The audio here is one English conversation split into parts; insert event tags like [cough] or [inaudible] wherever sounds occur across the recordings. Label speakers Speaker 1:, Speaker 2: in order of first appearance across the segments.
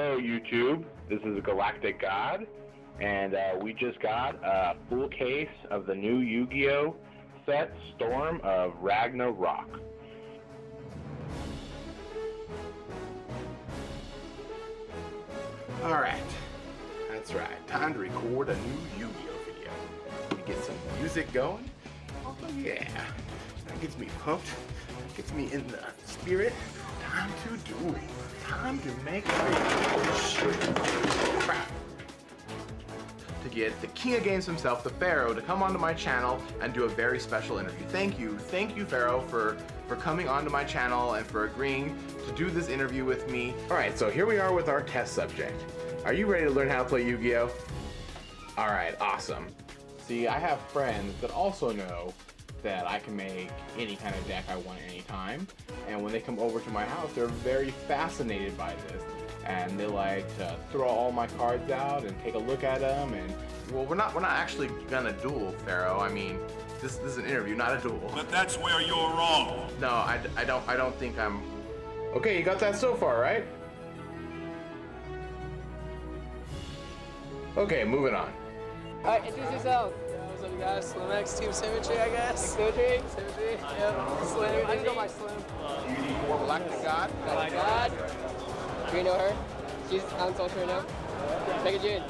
Speaker 1: Hello, YouTube. This is Galactic God, and uh, we just got a full case of the new Yu-Gi-Oh set, Storm of Ragnarok.
Speaker 2: Alright, that's right. Time to record a new Yu-Gi-Oh video. We get some music going. Oh yeah, that gets me pumped. Gets me in the spirit. Time to do. Time to make crap. To get the king of games himself, the Pharaoh, to come onto my channel and do a very special interview. Thank you, thank you, Pharaoh, for for coming onto my channel and for agreeing to do this interview with me. All right, so here we are with our test subject. Are you ready to learn how to play Yu-Gi-Oh? All right, awesome. See, I have friends that also know that I can make any kind of deck I want at any time. And when they come over to my house, they're very fascinated by this. And they like to throw all my cards out and take a look at them. And well, we're not we're not actually gonna duel, Pharaoh. I mean, this, this is an interview, not a duel.
Speaker 3: But that's where you're wrong.
Speaker 2: No, I, I don't I don't think I'm. Okay, you got that so far, right? Okay, moving on.
Speaker 4: Alright, introduce yourself. What's up, you guys? Slim X Team Symmetry, I guess. Symmetry? Symmetry? Yep. Slim. I just go by Slim.
Speaker 2: Galactic God.
Speaker 4: Oh my God. Do you know her? She's on social right now. Take a June.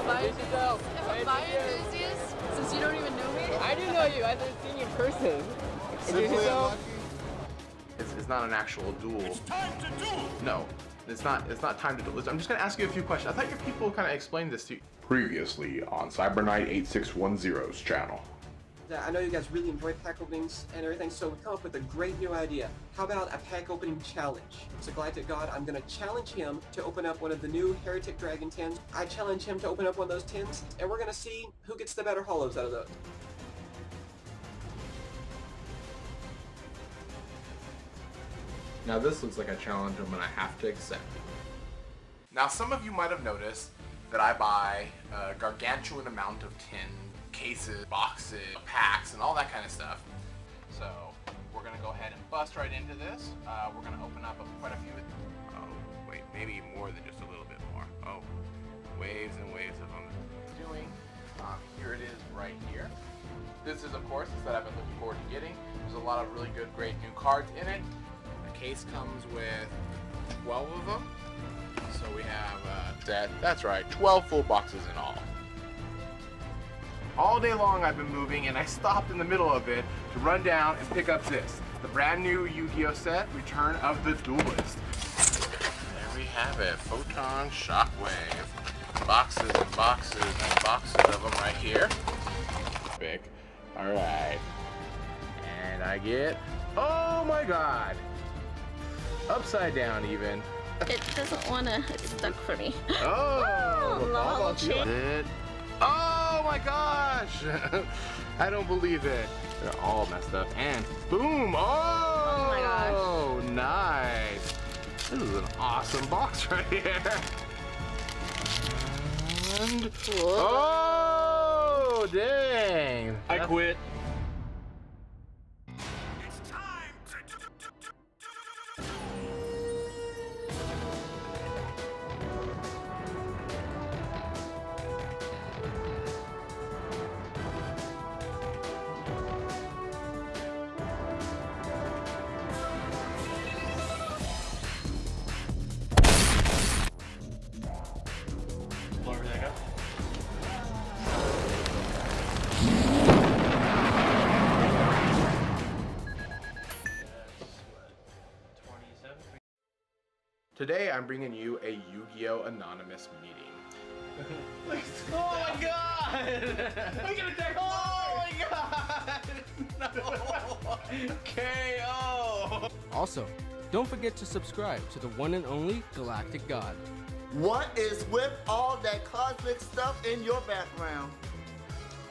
Speaker 4: Introduce yourself.
Speaker 5: If a fire enthusiast, since you don't even know me,
Speaker 4: I do know you. I've been seeing you in person. Introduce.
Speaker 2: It's, it's not an actual duel.
Speaker 3: It's time to do.
Speaker 2: No, it's not. It's not time to duel. I'm just gonna ask you a few questions. I thought your people kind of explained this to you.
Speaker 6: Previously on CyberKnight8610's channel.
Speaker 7: Yeah, I know you guys really enjoy pack openings and everything, so we come up with a great new idea. How about a pack opening challenge? So Galactic God, I'm gonna challenge him to open up one of the new Heretic Dragon tins. I challenge him to open up one of those tins, and we're gonna see who gets the better holos out of those.
Speaker 2: Now this looks like a challenge I'm gonna have to accept. Now some of you might have noticed that I buy a gargantuan amount of tin cases, boxes, packs, and all that kind of stuff. So we're gonna go ahead and bust right into this. Uh, we're gonna open up quite a few. Oh wait, maybe more than just a little bit more. Oh, waves and waves of them. Doing. Um, here it is right here. This is of course the set I've been looking forward to getting. There's a lot of really good, great new cards in it. The case comes with 12 of them. So we have uh, that. That's right, 12 full boxes in all. All day long I've been moving and I stopped in the middle of it to run down and pick up this. The brand new Yu-Gi-Oh set, Return of the Duelist. There we have it, Photon Shockwave. Boxes and boxes and boxes of them right here. Big. Alright. And I get, oh my god! Upside down even.
Speaker 5: It doesn't want to. It's stuck for me.
Speaker 2: Oh,
Speaker 5: Oh,
Speaker 2: the
Speaker 5: lol,
Speaker 2: ball
Speaker 5: chick.
Speaker 2: it. Oh my gosh! [laughs] I don't believe it. They're all messed up. And boom! Oh, oh
Speaker 5: my gosh.
Speaker 2: Oh, nice. This is an awesome box [laughs] right here. And oh, dang!
Speaker 8: I quit.
Speaker 2: Today I'm bringing you a Yu-Gi-Oh! Anonymous meeting. [laughs]
Speaker 8: Oh my god! I'm gonna take Oh my god! [laughs] No! KO!
Speaker 9: Also, don't forget to subscribe to the one and only Galactic God.
Speaker 10: What is with all that cosmic stuff in your background?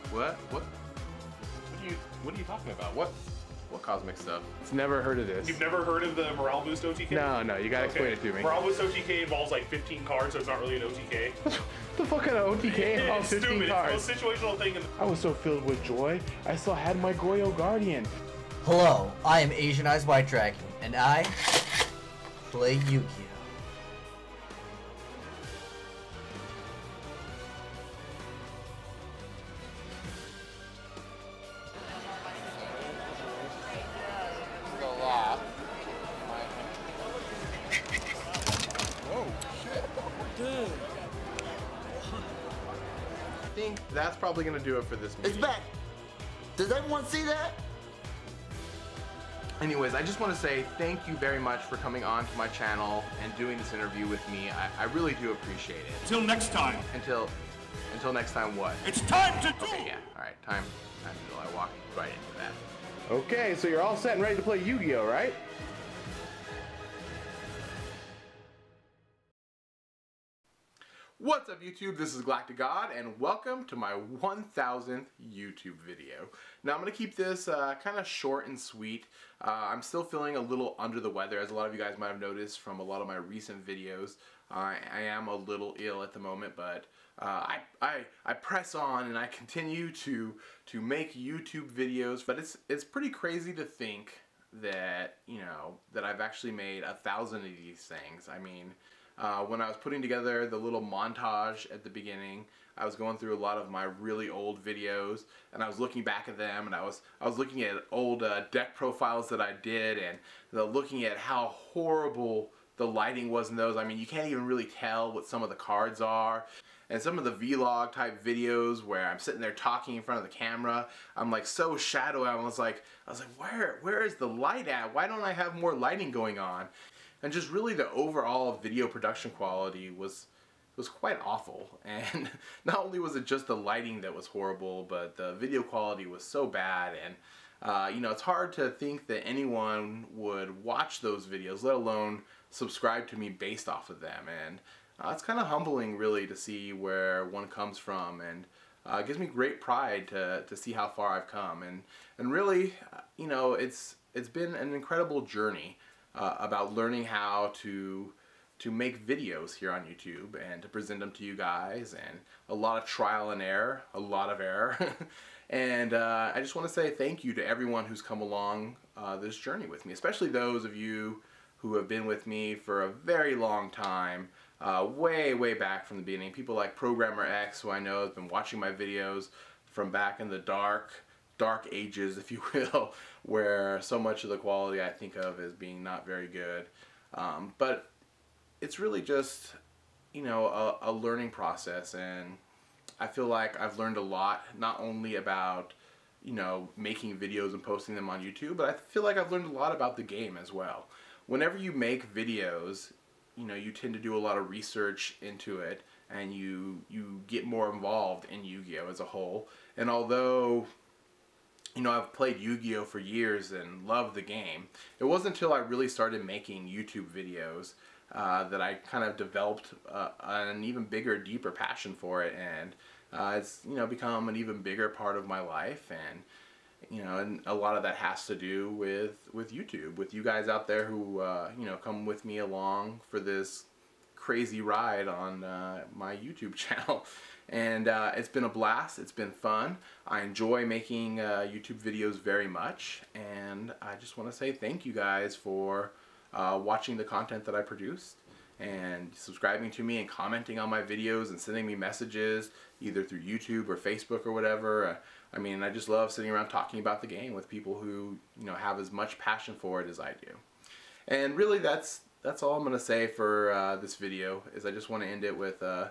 Speaker 2: What? What? What are you? What are you talking about? What? What cosmic stuff? It's never heard of this.
Speaker 8: You've never heard of the Morale Boost OTK?
Speaker 2: No, no, you gotta explain
Speaker 8: Okay.
Speaker 2: it to me.
Speaker 8: Morale Boost OTK involves like 15 cards, so it's not really an OTK. [laughs]
Speaker 2: The fuck kind of OTK [laughs] involves 15
Speaker 8: stupid.
Speaker 2: cards?
Speaker 8: It's the most situational thing in the
Speaker 2: I was so filled with joy, I still had my Goyo Guardian.
Speaker 11: Hello, I am Asian Eyes White Dragon, and I play Yu-Gi-Oh!
Speaker 2: That's probably gonna do it for this
Speaker 10: It's back. Does everyone see that?
Speaker 2: Anyways, I just want to say thank you very much for coming on to my channel and doing this interview with me. I, I really do appreciate it.
Speaker 3: Till next time.
Speaker 2: Until, until next time, what?
Speaker 3: It's time to do.
Speaker 2: Okay, yeah. All right, time. Time until I walk right into that.
Speaker 6: Okay, so you're all set and ready to play Yu-Gi-Oh, right?
Speaker 2: What's up YouTube? This is Galactic God and welcome to my 1000th YouTube video. Now I'm going to keep this uh, kind of short and sweet. Uh, I'm still feeling a little under the weather as a lot of you guys might have noticed from a lot of my recent videos. Uh, I am a little ill at the moment but uh, I, I, I press on and I continue to, to make YouTube videos but it's, it's pretty crazy to think that, you know, that I've actually made a thousand of these things. I mean, uh, when I was putting together the little montage at the beginning, I was going through a lot of my really old videos, and I was looking back at them, and I was I was looking at old uh, deck profiles that I did, and the, looking at how horrible the lighting was in those. I mean, you can't even really tell what some of the cards are. And some of the vlog type videos where I'm sitting there talking in front of the camera, I'm like so shadowy. I was like, I was like, where where is the light at? Why don't I have more lighting going on? And just really the overall video production quality was was quite awful. [laughs] And not only was it just the lighting that was horrible but the video quality was so bad. And uh, you know it's hard to think that anyone would watch those videos let alone subscribe to me based off of them. And uh, it's kind of humbling really to see where one comes from and uh, it gives me great pride to, to see how far I've come. And and really uh, you know it's it's been an incredible journey uh, about learning how to to make videos here on YouTube and to present them to you guys and a lot of trial and error, a lot of error. [laughs] and uh, I just want to say thank you to everyone who's come along uh, this journey with me, especially those of you who have been with me for a very long time, uh, way, way back from the beginning. People like Programmer X, who I know has been watching my videos from back in the dark, dark ages, [laughs] if you will, where so much of the quality I think of as being not very good. Um, but it's really just, you know, a, a, learning process, and I feel like I've learned a lot, not only about, you know, making videos and posting them on YouTube, but I feel like I've learned a lot about the game as well. Whenever you make videos, you know, you tend to do a lot of research into it, and you you get more involved in Yu-Gi-Oh as a whole. And although you know, I've played Yu-Gi-Oh for years and loved the game. It wasn't until I really started making YouTube videos uh, that I kind of developed uh, an even bigger, deeper passion for it, and uh, it's you know become an even bigger part of my life, and you know, and a lot of that has to do with with YouTube, with you guys out there who uh, you know come with me along for this crazy ride on uh, my YouTube [laughs] channel and uh, it's been a blast. It's been fun. I enjoy making uh, YouTube videos very much, and I just want to say thank you guys for uh, watching the content that I produced and subscribing to me and commenting on my videos and sending me messages either through YouTube or Facebook or whatever. Uh, I mean, I just love sitting around talking about the game with people who you know have as much passion for it as I do. And really, that's that's all I'm gonna say for uh, this video. Is I just want to end it with uh,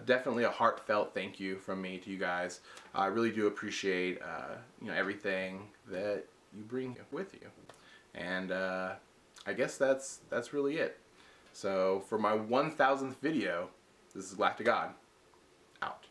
Speaker 2: definitely a heartfelt thank you from me to you guys. I really do appreciate uh, you know everything that you bring with you, and uh, I guess that's that's really it. So for my 1000th video, this is Galactic God, out.